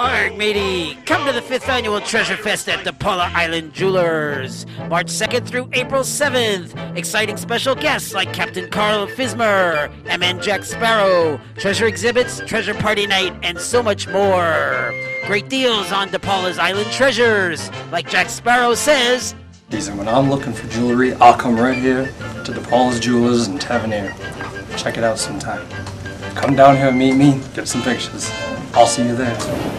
Arg, matey! Come to the 5th Annual Treasure Fest at DePaula Island Jewelers, March 2nd through April 7th. Exciting special guests like Captain Carl Fismer, MN Jack Sparrow, treasure exhibits, treasure party night, and so much more. Great deals on DePaula's Island Treasures. Like Jack Sparrow says, These are when I'm looking for jewelry, I'll come right here to DePaula's Jewelers in Tavernier. Check it out sometime. Come down here and meet me, get some pictures. I'll see you there.